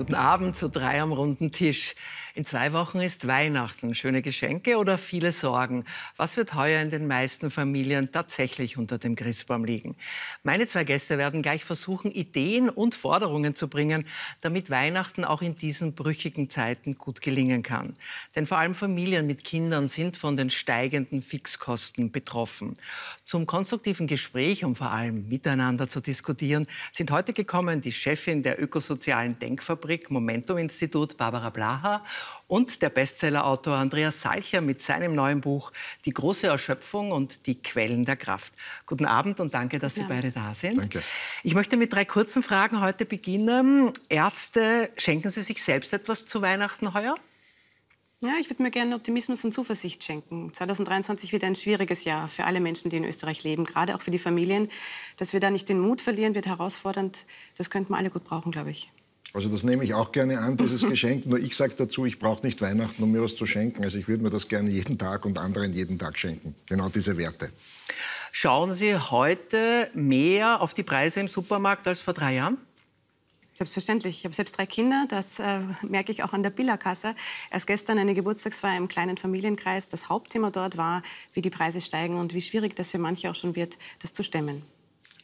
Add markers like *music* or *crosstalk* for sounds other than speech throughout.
Guten Abend zu drei am runden Tisch. In zwei Wochen ist Weihnachten. Schöne Geschenke oder viele Sorgen? Was wird heuer in den meisten Familien tatsächlich unter dem Christbaum liegen? Meine zwei Gäste werden gleich versuchen, Ideen und Forderungen zu bringen, damit Weihnachten auch in diesen brüchigen Zeiten gut gelingen kann. Denn vor allem Familien mit Kindern sind von den steigenden Fixkosten betroffen. Zum konstruktiven Gespräch, um vor allem miteinander zu diskutieren, sind heute gekommen die Chefin der ökosozialen Denkfabrik Momentum Institut, Barbara Blaha, und der Bestsellerautor Andreas Salcher mit seinem neuen Buch Die große Erschöpfung und die Quellen der Kraft. Guten Abend und danke, dass Sie ja. beide da sind. Danke. Ich möchte mit drei kurzen Fragen heute beginnen. Erste, schenken Sie sich selbst etwas zu Weihnachten heuer? Ja, ich würde mir gerne Optimismus und Zuversicht schenken. 2023 wird ein schwieriges Jahr für alle Menschen, die in Österreich leben, gerade auch für die Familien. Dass wir da nicht den Mut verlieren, wird herausfordernd. Das könnten wir alle gut brauchen, glaube ich. Also das nehme ich auch gerne an, dieses *laughs* Geschenk. Nur ich sage dazu, ich brauche nicht Weihnachten, um mir was zu schenken. Also ich würde mir das gerne jeden Tag und anderen jeden Tag schenken. Genau diese Werte. Schauen Sie heute mehr auf die Preise im Supermarkt als vor drei Jahren? Selbstverständlich. Ich habe selbst drei Kinder. Das äh, merke ich auch an der Billerkasse. Erst gestern eine Geburtstagsfeier im kleinen Familienkreis. Das Hauptthema dort war, wie die Preise steigen und wie schwierig das für manche auch schon wird, das zu stemmen.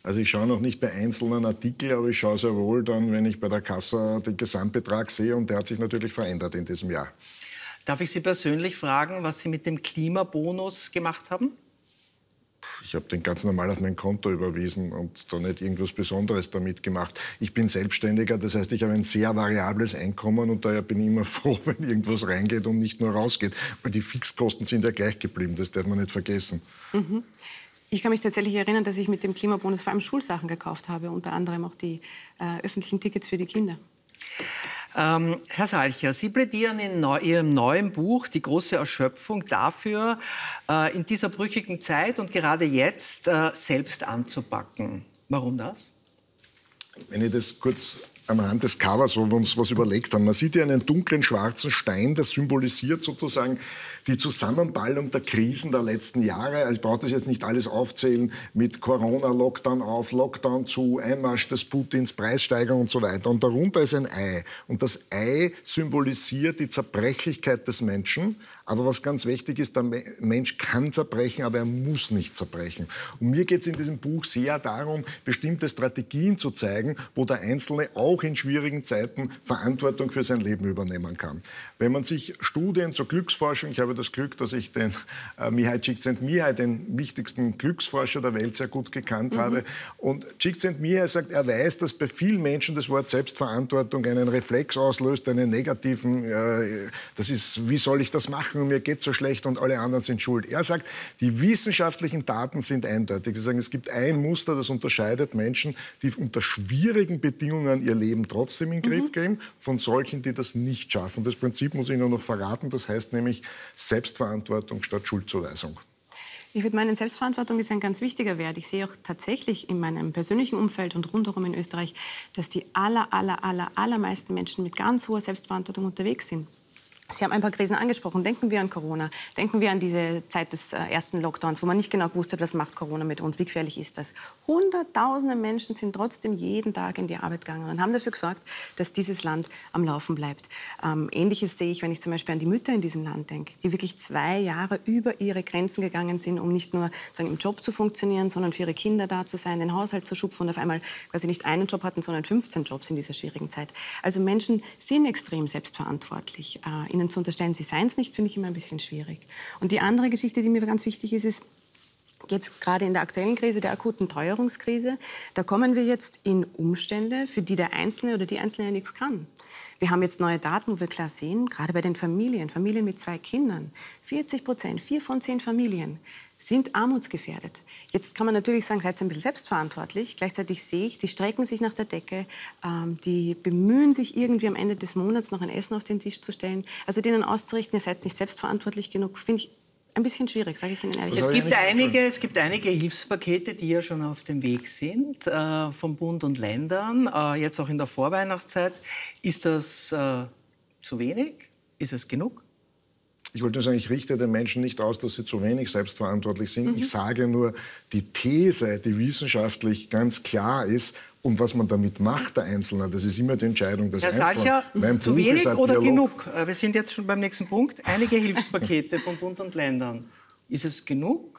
Also ich schaue noch nicht bei einzelnen Artikeln, aber ich schaue sehr wohl dann, wenn ich bei der Kasse den Gesamtbetrag sehe. Und der hat sich natürlich verändert in diesem Jahr. Darf ich Sie persönlich fragen, was Sie mit dem Klimabonus gemacht haben? Ich habe den ganz normal auf mein Konto überwiesen und da nicht irgendwas Besonderes damit gemacht. Ich bin Selbstständiger, das heißt, ich habe ein sehr variables Einkommen und daher bin ich immer *laughs* froh, wenn irgendwas reingeht und nicht nur rausgeht. Weil die Fixkosten sind ja gleich geblieben, das darf man nicht vergessen. Mhm. Ich kann mich tatsächlich erinnern, dass ich mit dem Klimabonus vor allem Schulsachen gekauft habe, unter anderem auch die äh, öffentlichen Tickets für die Kinder. Ähm, Herr Salcher, Sie plädieren in neu, Ihrem neuen Buch Die große Erschöpfung dafür, äh, in dieser brüchigen Zeit und gerade jetzt äh, selbst anzupacken. Warum das? Wenn ich das kurz am Rand des Covers, wo wir uns was überlegt haben. Man sieht hier einen dunklen schwarzen Stein, das symbolisiert sozusagen die Zusammenballung der Krisen der letzten Jahre. Also ich brauche das jetzt nicht alles aufzählen mit Corona, Lockdown auf, Lockdown zu, Einmarsch des Putins, Preissteigerung und so weiter. Und darunter ist ein Ei. Und das Ei symbolisiert die Zerbrechlichkeit des Menschen. Aber was ganz wichtig ist, der Mensch kann zerbrechen, aber er muss nicht zerbrechen. Und mir geht es in diesem Buch sehr darum, bestimmte Strategien zu zeigen, wo der Einzelne auch in schwierigen Zeiten Verantwortung für sein Leben übernehmen kann. Wenn man sich Studien zur Glücksforschung, ich habe das Glück, dass ich den äh, Mihai Csikszentmihalyi, den wichtigsten Glücksforscher der Welt, sehr gut gekannt mhm. habe. Und Csikszentmihalyi sagt, er weiß, dass bei vielen Menschen das Wort Selbstverantwortung einen Reflex auslöst, einen negativen, äh, das ist, wie soll ich das machen und mir geht so schlecht und alle anderen sind schuld. Er sagt, die wissenschaftlichen Daten sind eindeutig. Sie sagen, es gibt ein Muster, das unterscheidet Menschen, die unter schwierigen Bedingungen ihr Leben trotzdem in den Griff mhm. kriegen, von solchen, die das nicht schaffen. Das Prinzip muss ich nur noch verraten, das heißt nämlich, Selbstverantwortung statt Schuldzuweisung. Ich würde meinen, Selbstverantwortung ist ein ganz wichtiger Wert. Ich sehe auch tatsächlich in meinem persönlichen Umfeld und rundherum in Österreich, dass die aller, aller, aller, allermeisten Menschen mit ganz hoher Selbstverantwortung unterwegs sind. Sie haben ein paar Krisen angesprochen. Denken wir an Corona. Denken wir an diese Zeit des äh, ersten Lockdowns, wo man nicht genau gewusst hat, was macht Corona mit uns, wie gefährlich ist das. Hunderttausende Menschen sind trotzdem jeden Tag in die Arbeit gegangen und haben dafür gesorgt, dass dieses Land am Laufen bleibt. Ähm, Ähnliches sehe ich, wenn ich zum Beispiel an die Mütter in diesem Land denke, die wirklich zwei Jahre über ihre Grenzen gegangen sind, um nicht nur sagen, im Job zu funktionieren, sondern für ihre Kinder da zu sein, den Haushalt zu schupfen und auf einmal quasi nicht einen Job hatten, sondern 15 Jobs in dieser schwierigen Zeit. Also Menschen sind extrem selbstverantwortlich. Äh, ihnen zu unterstellen, sie seien es nicht, finde ich immer ein bisschen schwierig. Und die andere Geschichte, die mir ganz wichtig ist, ist, Jetzt gerade in der aktuellen Krise, der akuten Teuerungskrise, da kommen wir jetzt in Umstände, für die der Einzelne oder die Einzelne ja nichts kann. Wir haben jetzt neue Daten, wo wir klar sehen, gerade bei den Familien, Familien mit zwei Kindern, 40 Prozent, vier von zehn Familien sind armutsgefährdet. Jetzt kann man natürlich sagen, seid ein bisschen selbstverantwortlich. Gleichzeitig sehe ich, die strecken sich nach der Decke, ähm, die bemühen sich irgendwie am Ende des Monats noch ein Essen auf den Tisch zu stellen. Also denen auszurichten, ihr seid nicht selbstverantwortlich genug, finde ich ein bisschen schwierig, sage ich Ihnen ehrlich. Es gibt, einige, es gibt einige Hilfspakete, die ja schon auf dem Weg sind, äh, vom Bund und Ländern, äh, jetzt auch in der Vorweihnachtszeit. Ist das äh, zu wenig? Ist es genug? Ich wollte nur sagen, ich richte den Menschen nicht aus, dass sie zu wenig selbstverantwortlich sind. Mhm. Ich sage nur, die These, die wissenschaftlich ganz klar ist, Und was man damit macht, der Einzelne, das ist immer die Entscheidung des Herr Einzelnen. Mein zu wenig oder Dialog. genug? Äh, Wir sind jetzt schon beim nächsten Punkt. Einige Hilfspakete von Bund und Ländern. Ist es genug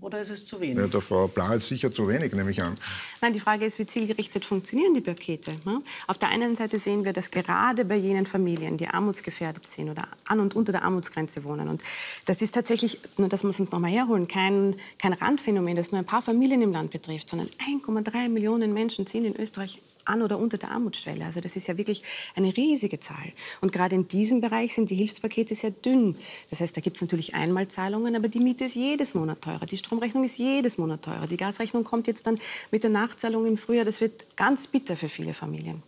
oder ist es zu wenig? Ja, der Frau Blau ist sicher zu wenig, nehme ich an. Nein, die Frage ist, wie zielgerichtet funktionieren die Pakete? ne? Auf der einen Seite sehen wir, dass gerade bei jenen Familien, die armutsgefährdet sind oder an und unter der Armutsgrenze wohnen, und das ist tatsächlich, nur das muss uns noch mal herholen, kein, kein Randphänomen, das nur ein paar Familien im Land betrifft, sondern 1,3 Millionen Menschen ziehen in Österreich an oder unter der Armutsschwelle. Also das ist ja wirklich eine riesige Zahl. Und gerade in diesem Bereich sind die Hilfspakete sehr dünn. Das heißt, da gibt es natürlich Einmalzahlungen, aber die Miete ist jedes Monat teurer, die Stromrechnung ist jedes Monat teurer, die Gasrechnung kommt jetzt dann mit der Nachzahlung im Frühjahr. Das wird ganz bitter für viele Familien.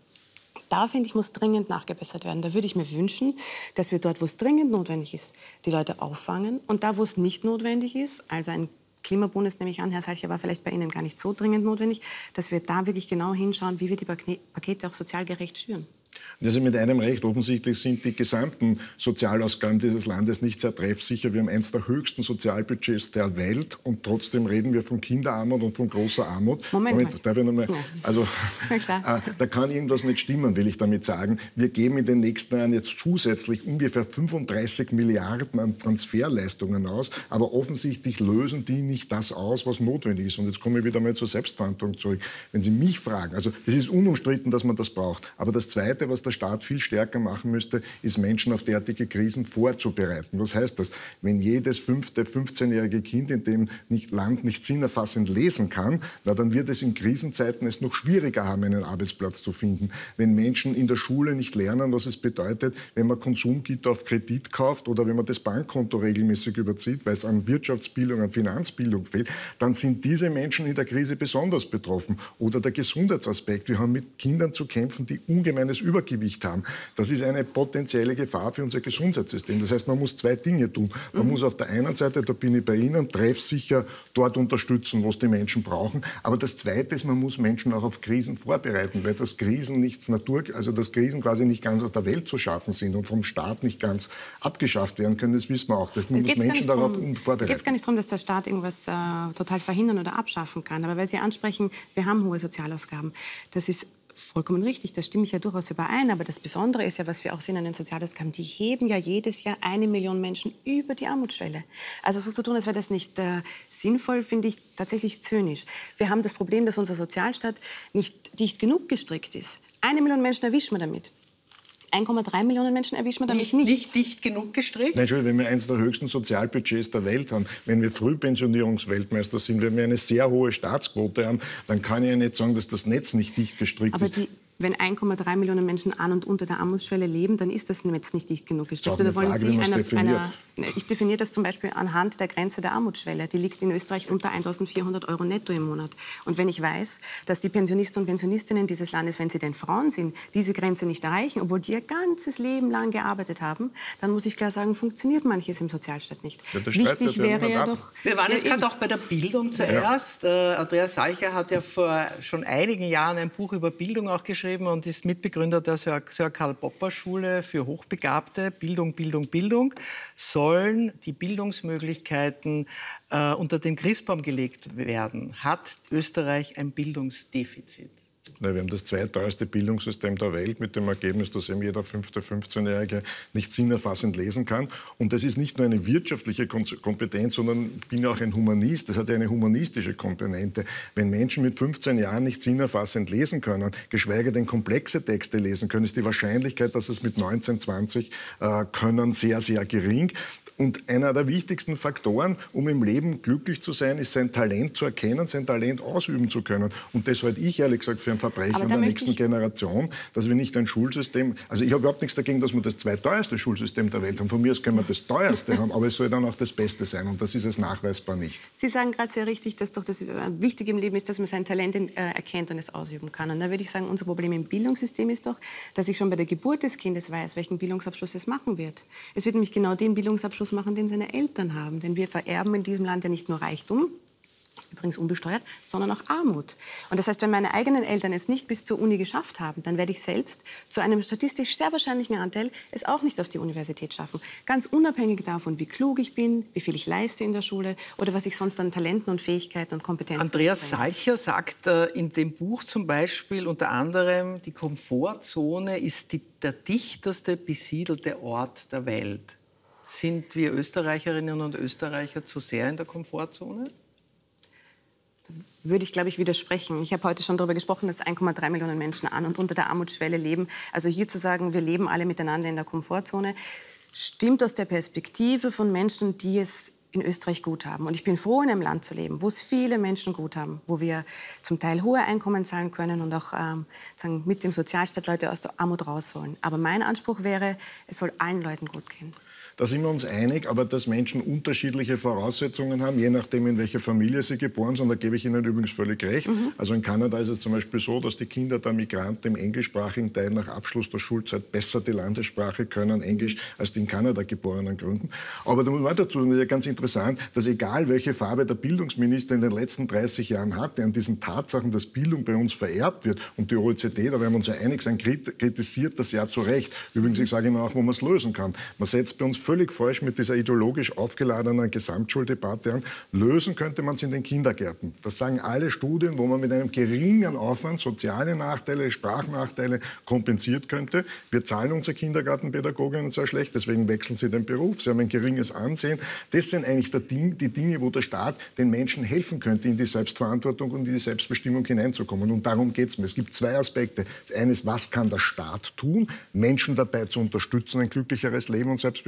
Da finde ich, muss dringend nachgebessert werden. Da würde ich mir wünschen, dass wir dort, wo es dringend notwendig ist, die Leute auffangen. Und da, wo es nicht notwendig ist, also ein Klimabonus nehme ich an, Herr Salcher, war vielleicht bei Ihnen gar nicht so dringend notwendig, dass wir da wirklich genau hinschauen, wie wir die Pakete auch sozial gerecht schüren. Und Also mit einem Recht, offensichtlich sind die gesamten Sozialausgaben dieses Landes nicht sehr treffsicher. Wir haben eines der höchsten Sozialbudgets der Welt und trotzdem reden wir von Kinderarmut und von großer Armut. Moment mal. darf ich noch mal? Ja. Also, *laughs* klar. äh, da kann irgendwas nicht stimmen, will ich damit sagen. Wir geben in den nächsten Jahren jetzt zusätzlich ungefähr 35 Milliarden an Transferleistungen aus, aber offensichtlich lösen die nicht das aus, was notwendig ist. Und jetzt komme ich wieder mal zur Selbstverantwortung zurück. Wenn Sie mich fragen, also es ist unumstritten, dass man das braucht, aber das Zweite, was der Staat viel stärker machen müsste, ist Menschen auf derartige Krisen vorzubereiten. Was heißt das? Wenn jedes fünfte, 15-jährige Kind in dem nicht, Land nicht sinnerfassend lesen kann, na, dann wird es in Krisenzeiten es noch schwieriger haben, einen Arbeitsplatz zu finden. Wenn Menschen in der Schule nicht lernen, was es bedeutet, wenn man Konsumgüter auf Kredit kauft oder wenn man das Bankkonto regelmäßig überzieht, weil es an Wirtschaftsbildung, an Finanzbildung fehlt, dann sind diese Menschen in der Krise besonders betroffen. Oder der Gesundheitsaspekt. Wir haben mit Kindern zu kämpfen, die ungemeines Übergewicht haben. Das ist eine potenzielle Gefahr für unser Gesundheitssystem. Das heißt, man muss zwei Dinge tun. Man muss auf der einen Seite, da bin ich bei Ihnen, treffsicher dort unterstützen, was die Menschen brauchen. Aber das Zweite ist, man muss Menschen auch auf Krisen vorbereiten, weil das Krisen nichts Natur, also dass Krisen quasi nicht ganz aus der Welt zu schaffen sind und vom Staat nicht ganz abgeschafft werden können, das wissen wir auch. Das muss Menschen darauf drum- vorbereiten. geht es gar nicht darum, dass der Staat irgendwas äh, total verhindern oder abschaffen kann. Aber weil Sie ansprechen, wir haben hohe Sozialausgaben. Das ist vollkommen richtig, da stimme ich ja durchaus überein. Aber das Besondere ist ja, was wir auch sehen an den Sozialausgaben, die heben ja jedes Jahr eine Million Menschen über die Armutsschwelle. Also so zu tun, als wäre das nicht äh, sinnvoll, finde ich tatsächlich zynisch. Wir haben das Problem, dass unser Sozialstaat nicht dicht genug gestrickt ist. Eine Million Menschen erwischen wir damit. 1,3 Millionen Menschen erwischen wir damit Nicht, nicht. nicht dicht genug gestrickt? Nein, Entschuldigung, wenn wir eines der höchsten Sozialbudgets der Welt haben, wenn wir Frühpensionierungsweltmeister sind, wenn wir eine sehr hohe Staatsquote haben, dann kann ich ja nicht sagen, dass das Netz nicht dicht gestrickt Aber ist. die, wenn 1,3 Millionen Menschen an und unter der Armutsschwelle leben, dann ist das Netz nicht dicht genug gestrickt. Oder wollen Sie man einer, definiert. einer, ich definiere das zum Beispiel anhand der Grenze der Armutsschwelle. Die liegt in Österreich unter 1.400 Euro netto im Monat. Und wenn ich weiß, dass die Pensionisten und Pensionistinnen dieses Landes, wenn sie denn Frauen sind, diese Grenze nicht erreichen, obwohl die ihr ganzes Leben lang gearbeitet haben, dann muss ich klar sagen, funktioniert manches im Sozialstaat nicht. Ja, Wichtig ja wäre ja doch... Wir waren Ja, jetzt eben. gerade auch bei der Bildung zuerst. Äh, Andreas Salcher hat ja vor schon einigen Jahren ein Buch über Bildung auch geschrieben und ist Mitbegründer der Sir, Sir Karl Popper Schule für Hochbegabte. Bildung, Bildung, Bildung. Sollen die Bildungsmöglichkeiten äh, unter den Christbaum gelegt werden? Hat Österreich ein Bildungsdefizit? Wir haben das zweiteuerste Bildungssystem der Welt mit dem Ergebnis, dass eben jeder fünfte, 15-Jährige nicht sinnerfassend lesen kann. Und das ist nicht nur eine wirtschaftliche Kompetenz, sondern ich bin auch ein Humanist. Das hat ja eine humanistische Komponente. Wenn Menschen mit 15 Jahren nicht sinnerfassend lesen können, geschweige denn komplexe Texte lesen können, ist die Wahrscheinlichkeit, dass es mit 19, 20 äh, können, sehr, sehr gering. Und einer der wichtigsten Faktoren, um im Leben glücklich zu sein, ist sein Talent zu erkennen, sein Talent ausüben zu können. Und das halte ich ehrlich gesagt für ein Verbrechen der nächsten Generation, dass wir nicht ein Schulsystem, also ich habe überhaupt nichts dagegen, dass wir das zweiteuerste Schulsystem der Welt haben. Von mir aus können wir das teuerste haben, aber es soll dann auch das Beste sein. Und das ist es nachweisbar nicht. Sie sagen gerade sehr richtig, dass doch das äh, Wichtige im Leben ist, dass man sein Talent äh, erkennt und es ausüben kann. Und da würde ich sagen, unser Problem im Bildungssystem ist doch, dass ich schon bei der Geburt des Kindes weiß, welchen Bildungsabschluss es machen wird. Es wird nämlich genau den Bildungsabschluss machen, den seine Eltern haben. Denn wir vererben in diesem Land ja nicht nur Reichtum, übrigens unbesteuert, sondern auch Armut. Und das heißt, wenn meine eigenen Eltern es nicht bis zur Uni geschafft haben, dann werde ich selbst zu einem statistisch sehr wahrscheinlichen Anteil es auch nicht auf die Universität schaffen. Ganz unabhängig davon, wie klug ich bin, wie viel ich leiste in der Schule oder was ich sonst an Talenten und Fähigkeiten und Kompetenzen Andreas Salcher sagt äh, in dem Buch zum Beispiel unter anderem, die Komfortzone ist die, der dichteste besiedelte Ort der Welt. Sind wir Österreicherinnen und Österreicher zu sehr in der Komfortzone? würde ich, glaube ich, widersprechen. Ich habe heute schon darüber gesprochen, dass 1,3 Millionen Menschen an und unter der Armutsschwelle leben. Also hier zu sagen, wir leben alle miteinander in der Komfortzone, stimmt aus der Perspektive von Menschen, die es in Österreich gut haben. Und ich bin froh, in einem Land zu leben, wo es viele Menschen gut haben, wo wir zum Teil hohe Einkommen zahlen können und auch ähm, sagen, mit dem Sozialstaat Leute aus der Armut rausholen. Aber mein Anspruch wäre, es soll allen Leuten gut gehen. Da sind wir uns einig, aber dass Menschen unterschiedliche Voraussetzungen haben, je nachdem, in welcher Familie sie geboren sind, da gebe ich Ihnen übrigens völlig recht. Mhm. Also in Kanada ist es zum Beispiel so, dass die Kinder der Migranten im englischsprachigen Teil nach Abschluss der Schulzeit besser die Landessprache können, Englisch, als die in Kanada geborenen Gründen. Aber da muss man dazu sagen, das ist ja ganz interessant, dass egal welche Farbe der Bildungsminister in den letzten 30 Jahren hatte, an diesen Tatsachen, dass Bildung bei uns vererbt wird und die OECD, da werden wir uns ja einig sein, kritisiert das ja zu Recht. Übrigens, ich sage Ihnen auch, wo man es lösen kann. Man setzt bei uns völlig falsch mit dieser ideologisch aufgeladenen Gesamtschuldebatte an. Lösen könnte man es in den Kindergärten. Das sagen alle Studien, wo man mit einem geringen Aufwand soziale Nachteile, Sprachnachteile kompensiert könnte. Wir zahlen unsere Kindergartenpädagoginnen sehr schlecht, deswegen wechseln sie den Beruf. Sie haben ein geringes Ansehen. Das sind eigentlich Ding, die Dinge, wo der Staat den Menschen helfen könnte, in die Selbstverantwortung und in die Selbstbestimmung hineinzukommen. Und darum geht es mir. Es gibt zwei Aspekte. Das eine ist, was kann der Staat tun, Menschen dabei zu unterstützen, ein glücklicheres Leben und selbstbestimmteres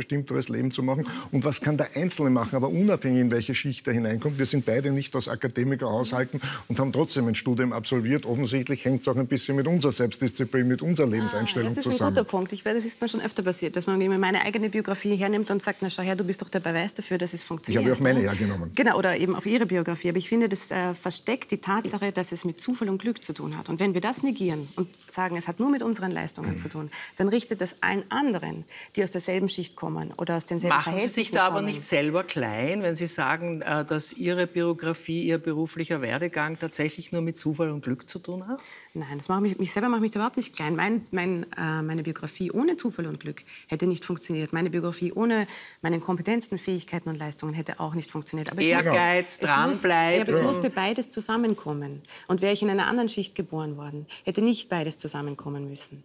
Leben Leben zu machen und was kann der Einzelne machen, aber unabhängig in welche Schicht er hineinkommt. Wir sind beide nicht aus Akademikerhaushalten und haben trotzdem ein Studium absolviert. Offensichtlich hängt es auch ein bisschen mit unserer Selbstdisziplin, mit unserer Lebenseinstellung ah, das zusammen. Das ist ein guter Punkt. Ich weiß, das ist mir schon öfter passiert, dass man meine eigene Biografie hernimmt und sagt, na schau her, du bist doch der Beweis dafür, dass es funktioniert. Ich habe auch meine hergenommen. Genau, oder eben auch Ihre Biografie. Aber ich finde, das äh, versteckt die Tatsache, dass es mit Zufall und Glück zu tun hat. Und wenn wir das negieren und sagen, es hat nur mit unseren Leistungen mhm. zu tun, dann richtet das allen anderen, die aus derselben Schicht kommen oder aus denselben Machen Sie sich da aber nicht selber klein, wenn Sie sagen, äh, dass Ihre Biografie, Ihr beruflicher Werdegang tatsächlich nur mit Zufall und Glück zu tun hat? Nein, das macht mich, mich selber macht mich überhaupt nicht klein. Mein, mein, äh, meine Biografie ohne Zufall und Glück hätte nicht funktioniert. Meine Biografie ohne meine Kompetenzen, Fähigkeiten und Leistungen hätte auch nicht funktioniert. Aber Ehrgeiz, dranbleiben. Ja, aber es musste beides zusammenkommen. Und wäre ich in einer anderen Schicht geboren worden, hätte nicht beides zusammenkommen müssen.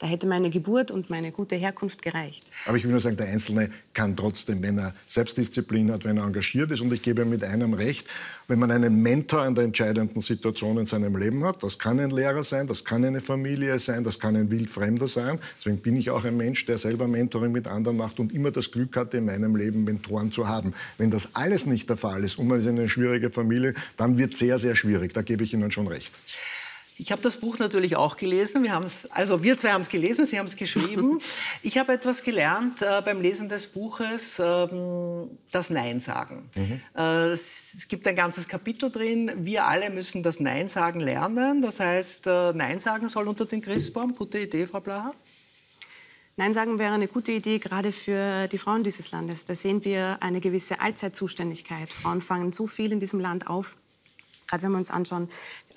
Da hätte meine Geburt und meine gute Herkunft gereicht. Aber ich will nur sagen, der Einzelne kann trotzdem, wenn er Selbstdisziplin hat, wenn er engagiert ist, und ich gebe mit einem recht, wenn man einen Mentor in der entscheidenden Situation in seinem Leben hat, das kann ein Lehrer sein, das kann eine Familie sein, das kann ein Wildfremder sein. Deswegen bin ich auch ein Mensch, der selber Mentoring mit anderen macht und immer das Glück hatte, in meinem Leben Mentoren zu haben. Wenn das alles nicht der Fall ist und man ist in eine schwierige Familie, dann wird es sehr, sehr schwierig. Da gebe ich Ihnen schon recht. Ich habe das Buch natürlich auch gelesen. Wir also wir zwei haben es gelesen, Sie haben es geschrieben. *laughs* ich habe etwas gelernt äh, beim Lesen des Buches, ähm, das Nein sagen. Mhm. Äh, es gibt ein ganzes Kapitel drin. Wir alle müssen das Nein sagen lernen. Das heißt, äh, Nein sagen soll unter den Christbaum. Gute Idee, Frau Blaha? Nein sagen wäre eine gute Idee, gerade für die Frauen dieses Landes. Da sehen wir eine gewisse Allzeitzuständigkeit. Frauen fangen zu viel in diesem Land auf, gerade wenn wir uns anschauen,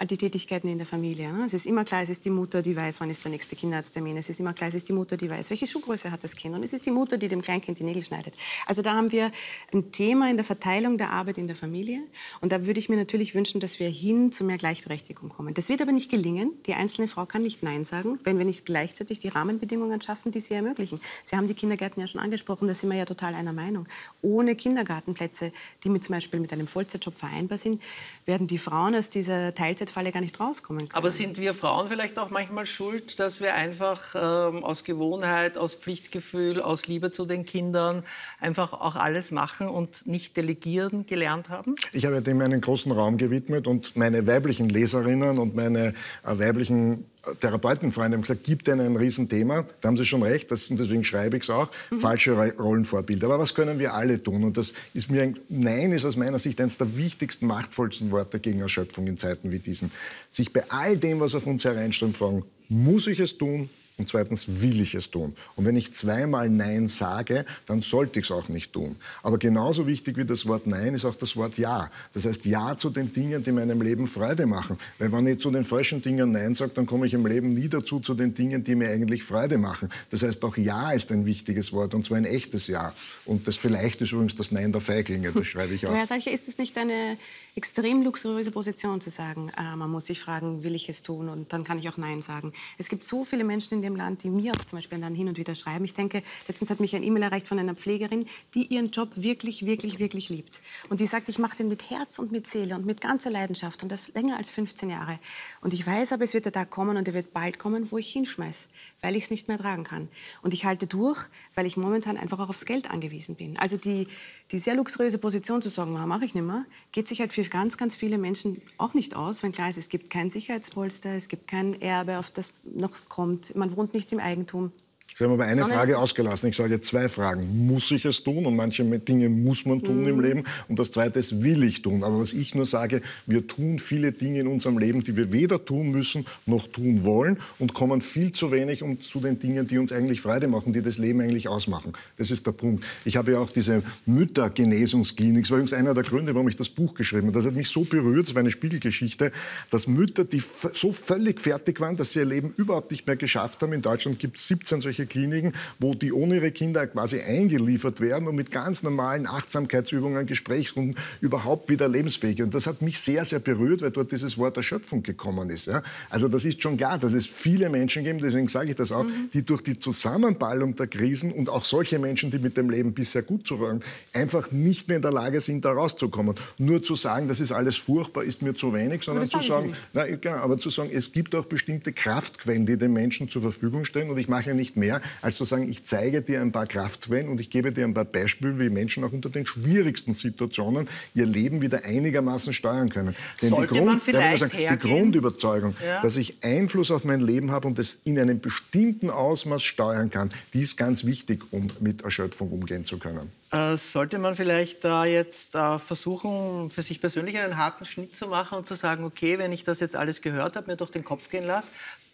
die Tätigkeiten in der Familie. Ne? Es ist immer klar, es ist die Mutter, die weiß, wann ist der nächste Kinderarzttermin. Es ist immer klar, es ist die Mutter, die weiß, welche Schuhgröße hat das Kind. Und es ist die Mutter, die dem Kleinkind die Nägel schneidet. Also da haben wir ein Thema in der Verteilung der Arbeit in der Familie. Und da würde ich mir natürlich wünschen, dass wir hin zu mehr Gleichberechtigung kommen. Das wird aber nicht gelingen. Die einzelne Frau kann nicht Nein sagen, wenn wir nicht gleichzeitig die Rahmenbedingungen schaffen, die sie ermöglichen. Sie haben die Kindergärten ja schon angesprochen, da sind wir ja total einer Meinung. Ohne Kindergartenplätze, die mit zum Beispiel mit einem Vollzeitjob vereinbar sind, werden die Frauen aus dieser Teilzeitfalle gar nicht rauskommen können. Aber sind wir Frauen vielleicht auch manchmal schuld, dass wir einfach ähm, aus Gewohnheit, aus Pflichtgefühl, aus Liebe zu den Kindern einfach auch alles machen und nicht delegieren gelernt haben? Ich habe dem einen großen Raum gewidmet und meine weiblichen Leserinnen und meine äh, weiblichen Therapeutenfreunde haben gesagt, gibt ihnen ein Riesenthema. Da haben sie schon recht, das, und deswegen schreibe ich es auch, mhm. falsche Rollenvorbilder. Aber was können wir alle tun? Und das ist mir, ein, Nein ist aus meiner Sicht eines der wichtigsten, machtvollsten Worte gegen Erschöpfung in Zeiten wie diesen. Sich bei all dem, was auf uns hereinströmt, fragen, muss ich es tun und zweitens will ich es tun. Und wenn ich zweimal Nein sage, dann sollte ich es auch nicht tun. Aber genauso wichtig wie das Wort Nein ist auch das Wort Ja. Das heißt Ja zu den Dingen, die meinem Leben Freude machen. Weil wenn ich zu den falschen Dingen Nein sage, dann komme ich im Leben nie dazu zu den Dingen, die mir eigentlich Freude machen. Das heißt, auch Ja ist ein wichtiges Wort und zwar ein echtes Ja. Und das vielleicht ist übrigens das Nein der Feiglinge, das *laughs* schreibe ich auch. Herr Salcher, ist es nicht eine extrem luxuriöse Position zu sagen, äh, man muss sich fragen, will ich es tun und dann kann ich auch Nein sagen. Es gibt so viele Menschen in dem Land, die mir zum Beispiel dann hin und wieder schreiben. Ich denke, letztens hat mich ein E-Mail erreicht von einer Pflegerin, die ihren Job wirklich, wirklich, wirklich liebt. Und die sagt, ich mache den mit Herz und mit Seele und mit ganzer Leidenschaft und das länger als 15 Jahre. Und ich weiß aber, es wird der Tag kommen und er wird bald kommen, wo ich hinschmeiß, weil ich es nicht mehr tragen kann. Und ich halte durch, weil ich momentan einfach auch aufs Geld angewiesen bin. Also die, die sehr luxuriöse Position zu sagen, mache ich nicht mehr, geht sich halt für ganz, ganz viele Menschen auch nicht aus, wenn klar ist, es gibt kein Sicherheitspolster, es gibt kein Erbe, auf das noch kommt, man wohnt nicht im Eigentum. Sie haben aber eine Sondern Frage ausgelassen. Ich sage zwei Fragen. Muss ich es tun? Und manche Dinge muss man tun mhm. im Leben. Und das zweite ist, will ich tun? Aber was ich nur sage, wir tun viele Dinge in unserem Leben, die wir weder tun müssen noch tun wollen und kommen viel zu wenig um, zu den Dingen, die uns eigentlich Freude machen, die das Leben eigentlich ausmachen. Das ist der Punkt. Ich habe ja auch diese Müttergenesungsklinik. Das war übrigens einer der Gründe, warum ich das Buch geschrieben habe. Das hat mich so berührt, das war eine Spiegelgeschichte, dass Mütter, die so völlig fertig waren, dass sie ihr Leben überhaupt nicht mehr geschafft haben. In Deutschland gibt es 17 solche solche Kliniken, wo die ohne ihre Kinder quasi eingeliefert werden und mit ganz normalen Achtsamkeitsübungen, Gesprächsrunden überhaupt wieder lebensfähig. Und das hat mich sehr, sehr berührt, weil dort dieses Wort Erschöpfung gekommen ist. Ja? Also das ist schon klar, dass es viele Menschen gibt, deswegen sage ich das auch, mhm. die durch die Zusammenballung der Krisen und auch solche Menschen, die mit dem Leben bisher gut zu räumen, einfach nicht mehr in der Lage sind, da rauszukommen. Nur zu sagen, das ist alles furchtbar, ist mir zu wenig, sondern zu sagen, na, genau, aber zu sagen, es gibt auch bestimmte Kraftquellen, die den Menschen zur Verfügung stehen und ich mache nicht mehr, als zu sagen, ich zeige dir ein paar Kraftquellen und ich gebe dir ein paar Beispiele, wie Menschen auch unter den schwierigsten Situationen ihr Leben wieder einigermaßen steuern können. Denn Sollte die, Grund, man vielleicht sagen, die Grundüberzeugung, ja. dass ich Einfluss auf mein Leben habe und es in einem bestimmten Ausmaß steuern kann, die ist ganz wichtig, um mit Erschöpfung umgehen zu können. Äh, sollte man vielleicht da jetzt äh, versuchen, für sich persönlich einen harten Schnitt zu machen und zu sagen, okay, wenn ich das jetzt alles gehört habe, mir durch den Kopf gehen lasse,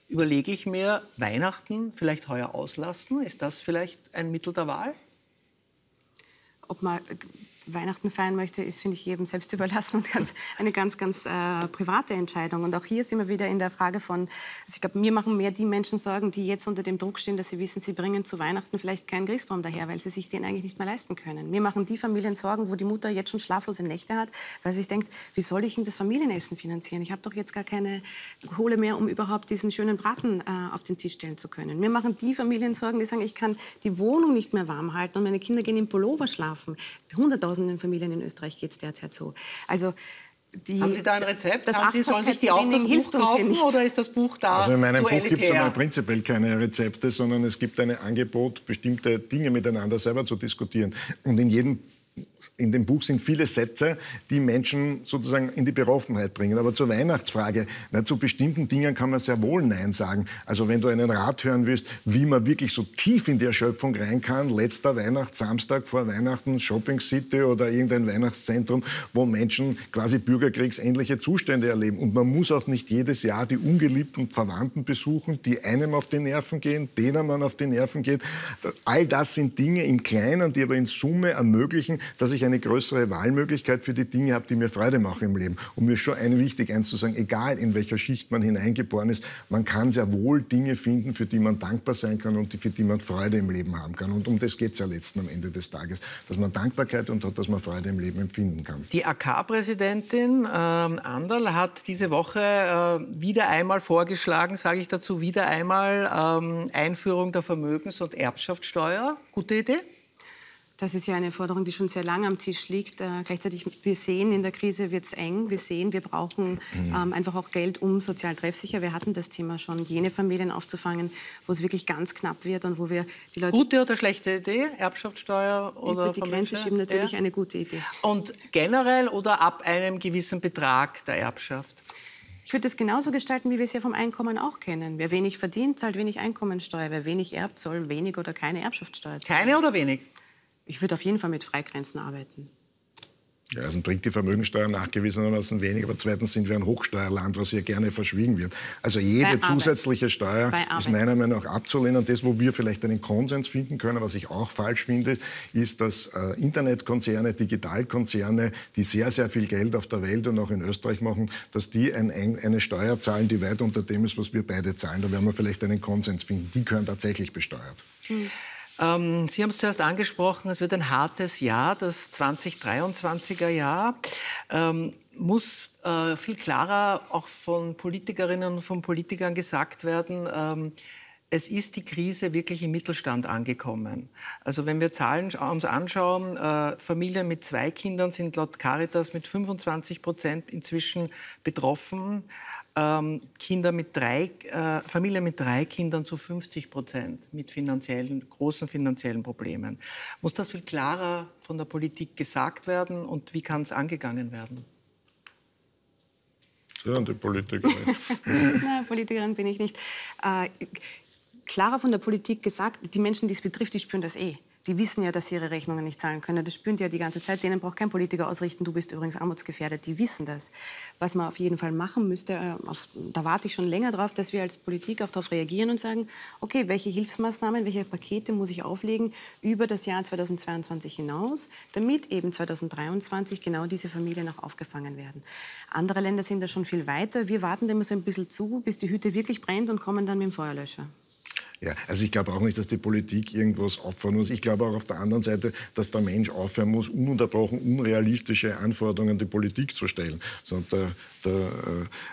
überlege ich mir, Weihnachten vielleicht heuer auslassen. Ist das vielleicht ein Mittel der Wahl? Ob man Weihnachten feiern möchte, ist, finde ich, jedem selbst *laughs* überlassen und ganz, eine ganz, ganz äh, private Entscheidung. Und auch hier sind wir wieder in der Frage von, also ich glaube, mir machen mehr die Menschen Sorgen, die jetzt unter dem Druck stehen, dass sie wissen, sie bringen zu Weihnachten vielleicht keinen Christbaum daher, weil sie sich den eigentlich nicht mehr leisten können. Mir machen die Familien Sorgen, wo die Mutter jetzt schon schlaflose Nächte hat, weil sie sich denkt, wie soll ich denn das Familienessen finanzieren? Ich habe doch jetzt gar keine Kohle mehr, um überhaupt diesen schönen Braten äh, auf den Tisch stellen zu können. Mir machen die Familien Sorgen, die sagen, ich kann die Wohnung nicht mehr warm halten und meine Kinder gehen im Pullover schlafen. 100.000 tausenden Familien in Österreich geht es derzeit so. Also die, Haben Sie da ein Rezept? Das Haben Sie, sollen sich die auch das Buch kaufen oder ist das Buch da Also in meinem Buch gibt es prinzipiell keine Rezepte, sondern es gibt ein Angebot, bestimmte Dinge miteinander selber zu diskutieren. Und in jedem in dem Buch sind viele Sätze, die Menschen sozusagen in die Betroffenheit bringen. Aber zur Weihnachtsfrage, na, zu bestimmten Dingen kann man sehr wohl Nein sagen. Also wenn du einen Rat hören willst, wie man wirklich so tief in die Erschöpfung rein kann, letzter Weihnachtssamstag vor Weihnachten, Shopping City oder irgendein Weihnachtszentrum, wo Menschen quasi bürgerkriegsähnliche Zustände erleben. Und man muss auch nicht jedes Jahr die ungeliebten Verwandten besuchen, die einem auf die Nerven gehen, denen man auf die Nerven geht. All das sind Dinge im Kleinen, die aber in Summe ermöglichen, dass ich eine größere Wahlmöglichkeit für die Dinge habe, die mir Freude machen im Leben. Und mir ist schon ein wichtig, eins zu sagen, egal in welcher Schicht man hineingeboren ist, man kann sehr wohl Dinge finden, für die man dankbar sein kann und für die man Freude im Leben haben kann. Und um das geht es ja letzten am Ende des Tages, dass man Dankbarkeit und hat, dass man Freude im Leben empfinden kann. Die AK-Präsidentin äh, Anderl hat diese Woche äh, wieder einmal vorgeschlagen, sage ich dazu, wieder einmal ähm, Einführung der Vermögens- und Erbschaftssteuer. Gute Idee? Das ist ja eine Forderung, die schon sehr lange am Tisch liegt. Äh, gleichzeitig, wir sehen, in der Krise wird es eng. Wir sehen, wir brauchen ähm, einfach auch Geld, um sozial treffsicher. Wir hatten das Thema schon, jene Familien aufzufangen, wo es wirklich ganz knapp wird und wo wir die Leute... Gute oder schlechte Idee? Erbschaftssteuer oder Über die Grenze schieben natürlich ja. eine gute Idee. Und generell oder ab einem gewissen Betrag der Erbschaft? Ich würde das genauso gestalten, wie wir es ja vom Einkommen auch kennen. Wer wenig verdient, zahlt wenig Einkommensteuer. Wer wenig erbt, soll wenig oder keine Erbschaftssteuer zahlen. Keine oder wenig? Ich würde auf jeden Fall mit Freigrenzen arbeiten. Ja, also bringt die Vermögensteuer nachgewiesenermaßen wenig, aber zweitens sind wir ein Hochsteuerland, was hier gerne verschwiegen wird. Also jede zusätzliche Steuer ist meiner Meinung nach abzulehnen. Und das, wo wir vielleicht einen Konsens finden können, was ich auch falsch finde, ist, dass äh, Internetkonzerne, Digitalkonzerne, die sehr, sehr viel Geld auf der Welt und auch in Österreich machen, dass die ein, ein, eine Steuer zahlen, die weit unter dem ist, was wir beide zahlen. Da werden wir vielleicht einen Konsens finden. Die gehören tatsächlich besteuert. Hm. Ähm, Sie haben es zuerst angesprochen, es wird ein hartes Jahr, das 2023er Jahr. Ähm, muss äh, viel klarer auch von Politikerinnen und von Politikern gesagt werden, ähm, es ist die Krise wirklich im Mittelstand angekommen. Also wenn wir Zahlen uns anschauen, äh, Familien mit zwei Kindern sind laut Caritas mit 25 Prozent inzwischen betroffen ähm, Kinder mit drei, äh, Familien mit drei Kindern zu 50 Prozent mit finanziellen, großen finanziellen Problemen. Muss das viel klarer von der Politik gesagt werden und wie kann es angegangen werden? Ja, die Politikerin. *laughs* Nein, Politikerin bin ich nicht. Äh, klarer von der Politik gesagt, die Menschen, die es betrifft, die spüren das eh die wissen ja, dass sie ihre Rechnungen nicht zahlen können. Das spüren die ja die ganze Zeit. Denen braucht kein Politiker ausrichten, du bist übrigens armutsgefährdet. Die wissen das. Was man auf jeden Fall machen müsste, äh, auf, da warte ich schon länger drauf, dass wir als Politik auch darauf reagieren und sagen, okay, welche Hilfsmaßnahmen, welche Pakete muss ich auflegen über das Jahr 2022 hinaus, damit eben 2023 genau diese Familien auch aufgefangen werden. Andere Länder sind da schon viel weiter. Wir warten immer so ein bisschen zu, bis die Hütte wirklich brennt und kommen dann mit dem Feuerlöscher. Ja, also ich glaube auch nicht, dass die Politik irgendwas auffahren muss. Ich glaube auch auf der anderen Seite, dass der Mensch aufhören muss, ununterbrochen unrealistische Anforderungen an die Politik zu stellen. So, da, da,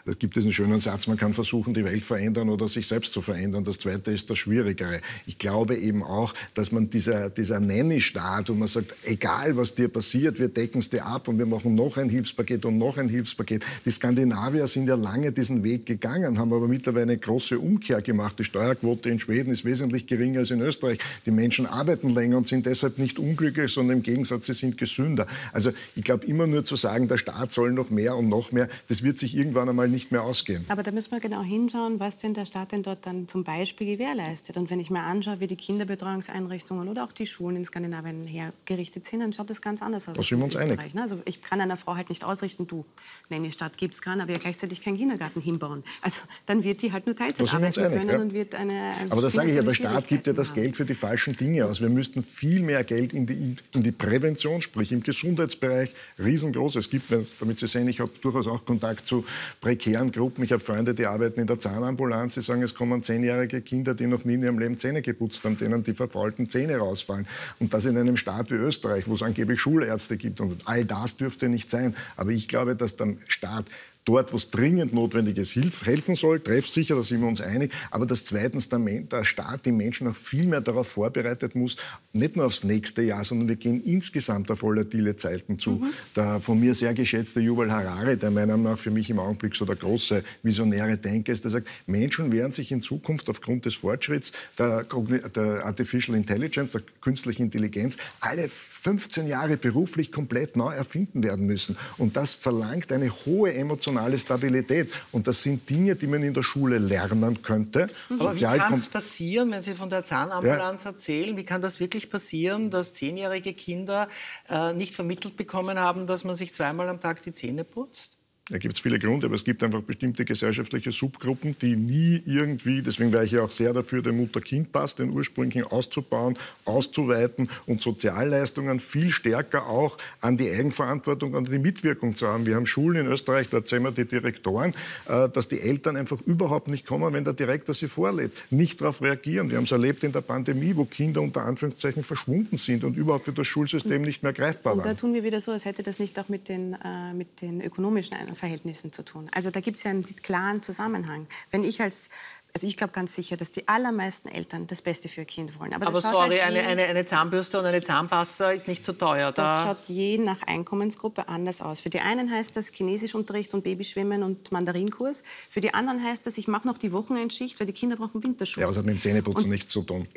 da gibt es einen schönen Satz, man kann versuchen, die Welt verändern oder sich selbst zu verändern. Das Zweite ist das Schwierigere. Ich glaube eben auch, dass man dieser, dieser Nanny-Staat, wo man sagt, egal was dir passiert, wir decken es dir ab und wir machen noch ein Hilfspaket und noch ein Hilfspaket. Die Skandinavier sind ja lange diesen Weg gegangen, haben aber mittlerweile eine große Umkehr gemacht. Die Steuerquote in Schweden Schweden ist wesentlich geringer als in Österreich. Die Menschen arbeiten länger und sind deshalb nicht unglücklich, sondern im Gegensatz, sie sind gesünder. Also ich glaube, immer nur zu sagen, der Staat soll noch mehr und noch mehr, das wird sich irgendwann einmal nicht mehr ausgehen. Aber da müssen wir genau hinschauen, was denn der Staat denn dort dann zum Beispiel gewährleistet. Und wenn ich mir anschaue, wie die Kinderbetreuungseinrichtungen oder auch die Schulen in Skandinavien hergerichtet sind, dann schaut das ganz anders aus. Da sind wir uns einig. Ne? Also ich kann einer Frau halt nicht ausrichten, du, nenn Stadt gibt es kann, aber ja gleichzeitig keinen Kindergarten hinbauen. Also dann wird die halt nur Teilzeit arbeiten können ja. und wird eine, aber das sage ich ja, der Staat gibt ja das Geld für die falschen Dinge aus. Wir müssten viel mehr Geld in die, in die Prävention, sprich im Gesundheitsbereich, riesengroß. Es gibt, damit Sie sehen, ich habe durchaus auch Kontakt zu prekären Gruppen. Ich habe Freunde, die arbeiten in der Zahnambulanz. Sie sagen, es kommen zehnjährige Kinder, die noch nie in ihrem Leben Zähne geputzt haben, denen die verfaulten Zähne rausfallen. Und das in einem Staat wie Österreich, wo es angeblich Schulärzte gibt. Und all das dürfte nicht sein. Aber ich glaube, dass der Staat dort, wo es dringend notwendig ist, helfen soll, treffsicher, da sind wir uns einig, aber dass zweitens der, der Staat die Menschen auch viel mehr darauf vorbereitet muss, nicht nur aufs nächste Jahr, sondern wir gehen insgesamt auf volatile Zeiten zu. Mhm. Der von mir sehr geschätzte Yuval Harari, der meiner Meinung nach für mich im Augenblick so der große visionäre Denker ist, der sagt, Menschen werden sich in Zukunft aufgrund des Fortschritts der, der Artificial Intelligence, der künstlichen Intelligenz, alle 15 Jahre beruflich komplett neu erfinden werden müssen. Und das verlangt eine hohe emotionale Stabilität. Und das sind Dinge, die man in der Schule lernen könnte. Aber Sozial wie kann es passieren, wenn Sie von der Zahnambulanz ja. erzählen, wie kann das wirklich passieren, dass zehnjährige Kinder äh, nicht vermittelt bekommen haben, dass man sich zweimal am Tag die Zähne putzt? Da gibt es viele Gründe, aber es gibt einfach bestimmte gesellschaftliche Subgruppen, die nie irgendwie, deswegen wäre ich ja auch sehr dafür, den Mutter-Kind-Pass, den ursprünglichen auszubauen, auszuweiten und Sozialleistungen viel stärker auch an die Eigenverantwortung, an die Mitwirkung zu haben. Wir haben Schulen in Österreich, da erzählen wir die Direktoren, äh, dass die Eltern einfach überhaupt nicht kommen, wenn der Direktor sie vorlädt, nicht darauf reagieren. Wir haben es erlebt in der Pandemie, wo Kinder unter Anführungszeichen verschwunden sind und überhaupt für das Schulsystem nicht mehr greifbar waren. Und da tun wir wieder so, als hätte das nicht auch mit den, äh, mit den ökonomischen Verhältnissen zu tun. Also da gibt es ja einen klaren Zusammenhang. Wenn ich als also ich glaube ganz sicher, dass die allermeisten Eltern das Beste für ihr Kind wollen. Aber, Aber sorry, halt eine, eine, eine, Zahnbürste und eine Zahnpasta ist nicht so teuer. Das da schaut je nach Einkommensgruppe anders aus. Für die einen heißt das Chinesischunterricht und Babyschwimmen und Mandarinkurs. Für die anderen heißt das, ich mache noch die Wochenendschicht, weil die Kinder brauchen Winterschuhe. Ja, das hat mit dem Zähneputzen und nichts zu tun.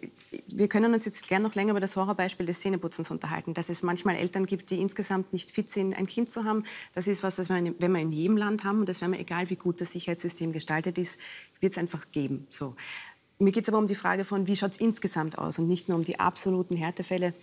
Wir können uns jetzt gern noch länger über das Horrorbeispiel des Zähneputzens unterhalten. Dass es manchmal Eltern gibt, die insgesamt nicht fit sind, ein Kind zu haben. Das ist was, was wir, wenn wir in jedem Land haben. Und das wäre mir egal, wie gut das Sicherheitssystem gestaltet ist, wird es einfach geben. So. Mir geht es aber um die Frage von, wie schaut es insgesamt aus und nicht nur um die absoluten Härtefälle.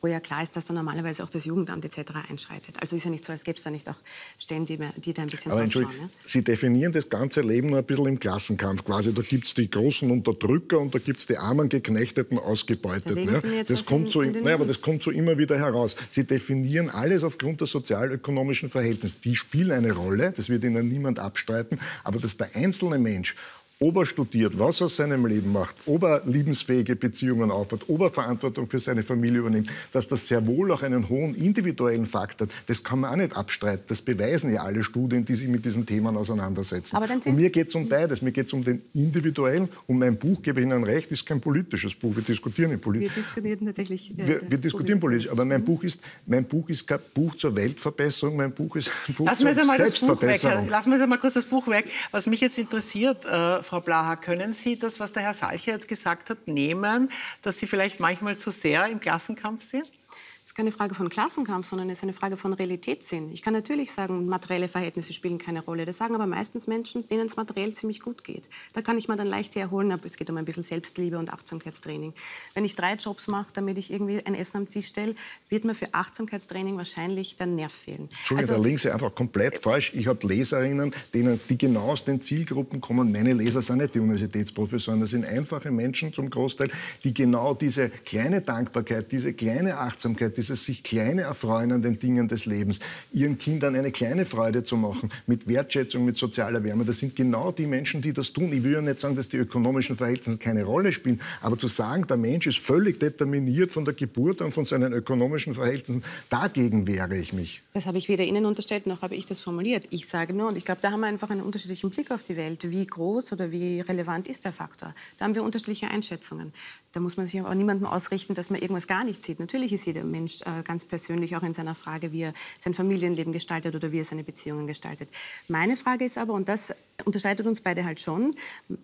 Wo ja klar ist, dass da normalerweise auch das Jugendamt etc. einschreitet. Also ist ja nicht so, als gäbe es da nicht auch Stellen, die, die da ein bisschen Aber schauen. Ja? Sie definieren das ganze Leben nur ein bisschen im Klassenkampf quasi. Da gibt es die großen Unterdrücker und da gibt es die armen, geknechteten, ausgebeuteten. Da Ja? Das, kommt in, so, in naja, aber das kommt so immer wieder heraus. Sie definieren alles aufgrund der sozialökonomischen Verhältnisse. Die spielen eine Rolle, das wird Ihnen niemand abstreiten, aber dass der einzelne Mensch ob er studiert, was er aus seinem Leben macht, ob er liebensfähige Beziehungen aufbaut, ob er Verantwortung für seine Familie übernimmt, dass das sehr wohl auch einen hohen individuellen Fakt hat, das kann man auch nicht abstreiten. Das beweisen ja alle Studien, die sich mit diesen Themen auseinandersetzen. Aber dann Und mir geht es um beides. Mir geht es um den individuellen. Und mein Buch, gebe ich Ihnen recht, ist kein politisches Buch. Wir diskutieren in Politik. Wir diskutieren tatsächlich. Äh, Wir, wir diskutieren politisch, aber mein. Buch, ist, mein Buch ist kein Buch zur Weltverbesserung, mein Buch ist ein Buch Lassen wir zur jetzt einmal das Buch weg. Selbstverbesserung. Lassen wir jetzt einmal kurz das Buch weg. Was mich jetzt interessiert, äh, Frau Blaha, können Sie das, was der Herr Salcher jetzt gesagt hat, nehmen, dass Sie vielleicht manchmal zu sehr im Klassenkampf sind? Keine Frage von Klassenkampf, sondern es ist eine Frage von Realitätssinn. Ich kann natürlich sagen, materielle Verhältnisse spielen keine Rolle. Das sagen aber meistens Menschen, denen es materiell ziemlich gut geht. Da kann ich mir dann leicht herholen, aber es geht um ein bisschen Selbstliebe und Achtsamkeitstraining. Wenn ich drei Jobs mache, damit ich irgendwie ein Essen am Tisch stelle, wird mir für Achtsamkeitstraining wahrscheinlich der Nerv fehlen. Entschuldigung, da liegen Sie einfach komplett falsch. Ich habe Leserinnen, denen, die genau aus den Zielgruppen kommen. Meine Leser sind nicht die Universitätsprofessoren, das sind einfache Menschen zum Großteil, die genau diese kleine Dankbarkeit, diese kleine Achtsamkeit, dieses sich kleine erfreuen an den Dingen des Lebens, ihren Kindern eine kleine Freude zu machen, mit Wertschätzung, mit sozialer Wärme, das sind genau die Menschen, die das tun. Ich will ja nicht sagen, dass die ökonomischen Verhältnisse keine Rolle spielen, aber zu sagen, der Mensch ist völlig determiniert von der Geburt und von seinen ökonomischen Verhältnissen, dagegen wehre ich mich. Das habe ich weder Ihnen unterstellt, noch habe ich das formuliert. Ich sage nur, und ich glaube, da haben wir einfach einen unterschiedlichen Blick auf die Welt. Wie groß oder wie relevant ist der Faktor? Da haben wir unterschiedliche Einschätzungen. Da muss man sich aber niemandem ausrichten, dass man irgendwas gar nicht sieht. Natürlich ist jeder Mensch äh, ganz persönlich auch in seiner Frage, wie er sein Familienleben gestaltet oder wie er seine Beziehungen gestaltet. Meine Frage ist aber, und das unterscheidet uns beide halt schon,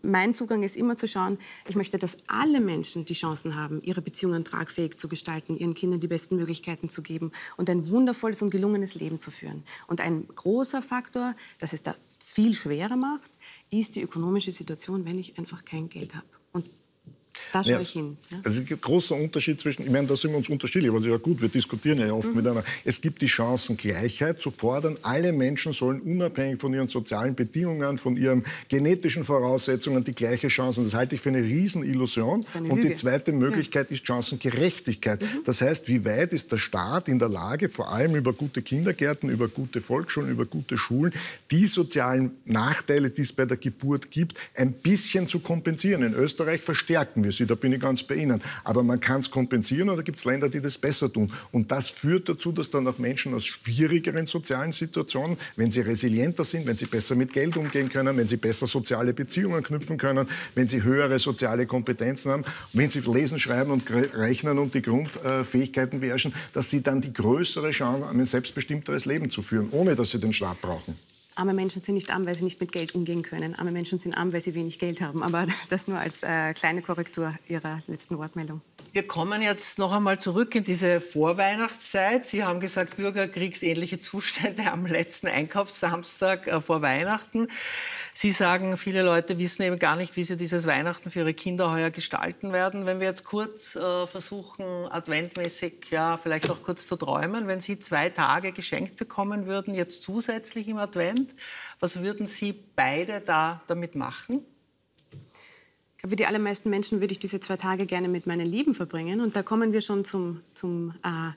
mein Zugang ist immer zu schauen, ich möchte, dass alle Menschen die Chancen haben, ihre Beziehungen tragfähig zu gestalten, ihren Kindern die besten Möglichkeiten zu geben und ein wundervolles und gelungenes Leben zu führen. Und ein großer Faktor, das es da viel schwerer macht, ist die ökonomische Situation, wenn ich einfach kein Geld habe. Und da schaue Ja, ich hin. Ja? Also es gibt ein großer Unterschied zwischen, ich meine, da sind wir uns unterschiedlich, ist ja gut, wir diskutieren ja oft miteinander. Es gibt die Chancengleichheit zu fordern, alle Menschen sollen unabhängig von ihren sozialen Bedingungen, von ihren genetischen Voraussetzungen die gleiche Chance. Das halte ich für eine Riesenillusion. eine Und die zweite Möglichkeit ist Chancengerechtigkeit. Das heißt, wie weit ist der Staat in der Lage, vor allem über gute Kindergärten, über gute Volksschulen, über gute Schulen, die sozialen Nachteile, die es bei der Geburt gibt, ein bisschen zu kompensieren. In Österreich verstärken wir sie, da bin ich ganz bei Ihnen. Aber man kann es kompensieren oder gibt es Länder, die das besser tun. Und das führt dazu, dass dann auch Menschen aus schwierigeren sozialen Situationen, wenn sie resilienter sind, wenn sie besser mit Geld umgehen können, wenn sie besser soziale Beziehungen knüpfen können, wenn sie höhere soziale Kompetenzen haben, wenn sie lesen, schreiben und rechnen und die Grundfähigkeiten beherrschen, dass sie dann die größere Chance haben, ein selbstbestimmteres Leben zu führen, ohne dass sie den Staat brauchen. Arme Menschen sind nicht arm, weil sie nicht mit Geld umgehen können. Arme Menschen sind arm, weil sie wenig Geld haben. Aber *laughs* das nur als äh, kleine Korrektur Ihrer letzten Wortmeldung. Wir kommen jetzt noch einmal zurück in diese Vorweihnachtszeit. Sie haben gesagt, bürgerkriegsähnliche Zustände *laughs* am letzten Einkaufssamstag äh, vor Weihnachten. Sie sagen, viele Leute wissen eben gar nicht, wie sie dieses Weihnachten für ihre Kinder heuer gestalten werden. Wenn wir jetzt kurz äh, versuchen, adventmäßig, ja, vielleicht auch kurz zu träumen, wenn Sie zwei Tage geschenkt bekommen würden, jetzt zusätzlich im Advent, was würden Sie beide da damit machen? Wie die allermeisten Menschen würde ich diese zwei Tage gerne mit meinen Lieben verbringen. Und da kommen wir schon zum, zum, äh,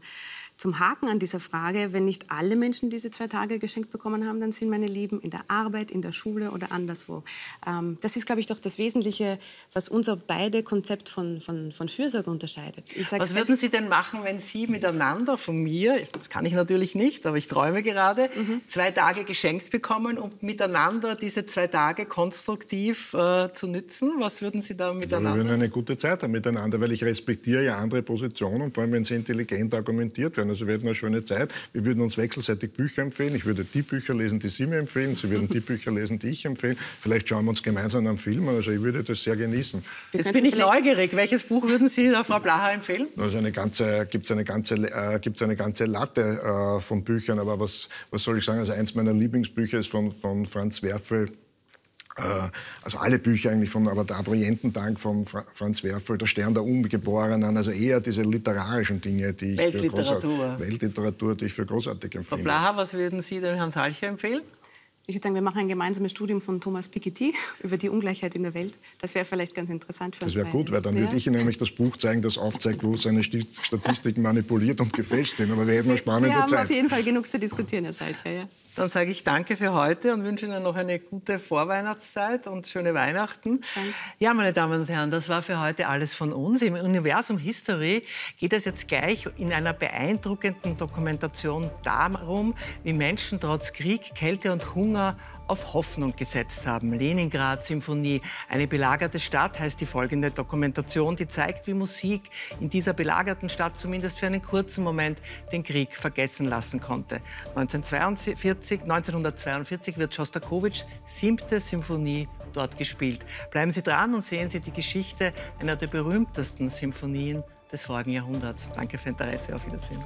zum Haken an dieser Frage. Wenn nicht alle Menschen diese zwei Tage geschenkt bekommen haben, dann sind meine Lieben in der Arbeit, in der Schule oder anderswo. Ähm, das ist, glaube ich, doch das Wesentliche, was unser beide Konzept von, von, von Fürsorge unterscheidet. Ich sage Was würden Sie denn machen, wenn Sie miteinander von mir, das kann ich natürlich nicht, aber ich träume gerade, Mhm. zwei Tage geschenkt bekommen, um miteinander diese zwei Tage konstruktiv äh, zu nützen? Was würden Sie da Wir miteinander? würden eine gute Zeit haben miteinander, weil ich respektiere ja andere Positionen, vor allem wenn sie intelligent argumentiert werden. Also wir hätten eine schöne Zeit. Wir würden uns wechselseitig Bücher empfehlen. Ich würde die Bücher lesen, die Sie mir empfehlen. Sie würden die *laughs* Bücher lesen, die ich empfehle. Vielleicht schauen wir uns gemeinsam einen Film an. Also ich würde das sehr genießen. Jetzt bin ich neugierig. Welches Buch würden Sie der Frau Blaha empfehlen? Also eine ganze, gibt es eine, ganze, äh, gibt's eine ganze Latte äh, von Büchern. Aber was, was soll ich sagen? Also eins meiner Lieblingsbücher ist von, von Franz Werfel. Äh, also alle Bücher eigentlich von, aber der Aboriententank von Franz Werfel, der Stern der Ungeborenen, also eher diese literarischen Dinge, die ich Weltliteratur. für großartig, Weltliteratur, die ich für großartig empfinde. Frau Blaha, was würden Sie dem Herrn Salcher empfehlen? Ich würde sagen, wir machen ein gemeinsames Studium von Thomas Piketty *laughs* über die Ungleichheit in der Welt. Das wäre vielleicht ganz interessant für uns. Das wäre gut, weil dann ja. würde ich Ihnen nämlich das Buch zeigen, das aufzeigt, wo seine Statistiken manipuliert und gefälscht sind. Aber wir hätten eine spannende Zeit. Wir haben auf jeden Fall genug zu diskutieren, Herr Salcher. Ja. Dann sage ich danke für heute und wünsche Ihnen noch eine gute Vorweihnachtszeit und schöne Weihnachten. Danke. Ja, meine Damen und Herren, das war für heute alles von uns. Im Universum History geht es jetzt gleich in einer beeindruckenden Dokumentation darum, wie Menschen trotz Krieg, Kälte und Hunger auf Hoffnung gesetzt haben. Leningrad Symphonie, eine belagerte Stadt heißt die folgende Dokumentation, die zeigt, wie Musik in dieser belagerten Stadt zumindest für einen kurzen Moment den Krieg vergessen lassen konnte. 1942, 1942 wird Schostakowitschs siebte Symphonie dort gespielt. Bleiben Sie dran und sehen Sie die Geschichte einer der berühmtesten Symphonien des vorigen Jahrhunderts. Danke für Interesse. Auf Wiedersehen.